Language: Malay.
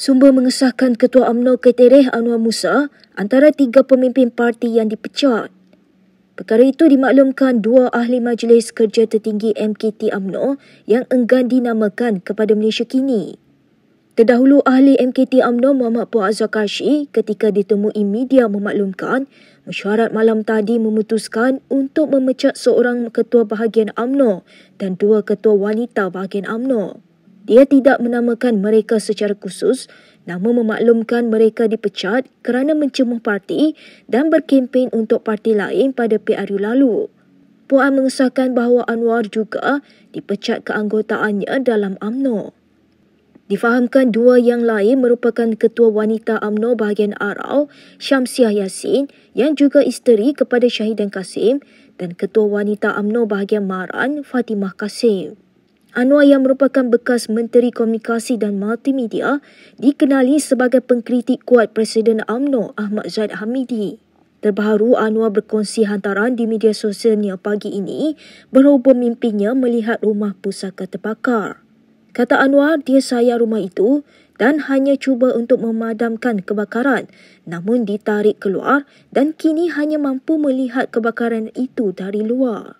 Sumber mengesahkan Ketua UMNO Ketereh Anwar Musa antara tiga pemimpin parti yang dipecat. Perkara itu dimaklumkan dua ahli majlis kerja tertinggi MKT UMNO yang enggan dinamakan kepada Malaysia kini. Terdahulu ahli MKT UMNO Muhammad Puan Azhar Karshi ketika ditemui media memaklumkan mesyuarat malam tadi memutuskan untuk memecat seorang ketua bahagian UMNO dan dua ketua wanita bahagian UMNO. Dia tidak menamakan mereka secara khusus namun memaklumkan mereka dipecat kerana mencemuh parti dan berkempen untuk parti lain pada PRU lalu. Puan mengesahkan bahawa Anwar juga dipecat keanggotaannya dalam AMNO. Difahamkan dua yang lain merupakan Ketua Wanita AMNO bahagian Arau, Syamsiah Yassin yang juga isteri kepada Syahidan Kasim dan Ketua Wanita AMNO bahagian Maran, Fatimah Kasim. Anwar yang merupakan bekas Menteri Komunikasi dan Multimedia dikenali sebagai pengkritik kuat Presiden AMNO Ahmad Zaid Hamidi. Terbaru Anwar berkongsi hantaran di media sosialnya pagi ini berhubung mimpinya melihat rumah pusaka terbakar. Kata Anwar, dia sayang rumah itu dan hanya cuba untuk memadamkan kebakaran namun ditarik keluar dan kini hanya mampu melihat kebakaran itu dari luar.